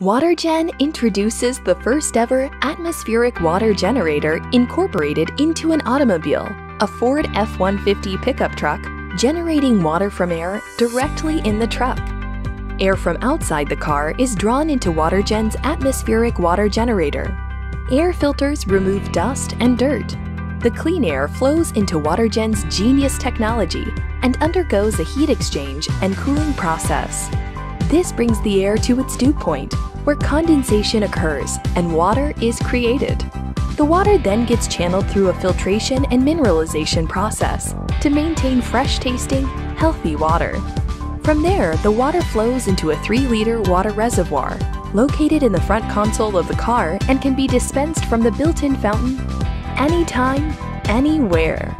WaterGen introduces the first ever atmospheric water generator incorporated into an automobile, a Ford F 150 pickup truck, generating water from air directly in the truck. Air from outside the car is drawn into WaterGen's atmospheric water generator. Air filters remove dust and dirt. The clean air flows into WaterGen's genius technology and undergoes a heat exchange and cooling process. This brings the air to its dew point, where condensation occurs and water is created. The water then gets channeled through a filtration and mineralization process to maintain fresh tasting, healthy water. From there, the water flows into a 3 liter water reservoir located in the front console of the car and can be dispensed from the built in fountain anytime, anywhere.